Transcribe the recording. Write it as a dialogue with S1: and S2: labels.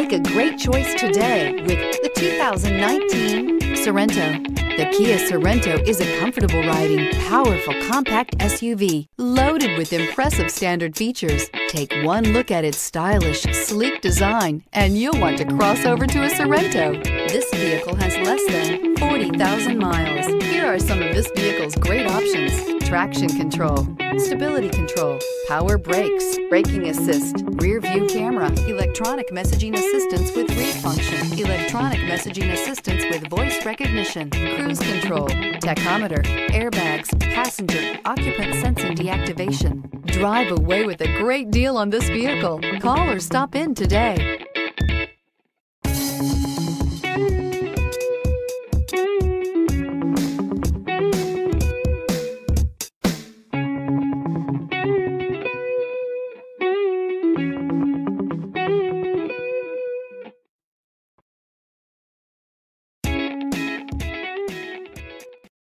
S1: Make a great choice today with the 2019 Sorento. The Kia Sorento is a comfortable riding, powerful compact SUV loaded with impressive standard features. Take one look at its stylish, sleek design and you'll want to cross over to a Sorento. This vehicle has less than 40,000 miles. Here are some of this vehicle's great options. Traction control, stability control, power brakes, braking assist, rear view camera, electronic messaging assistance with read function, electronic messaging assistance with voice recognition, cruise control, tachometer, airbags, passenger, occupant sensing deactivation. Drive away with a great deal on this vehicle. Call or stop in today.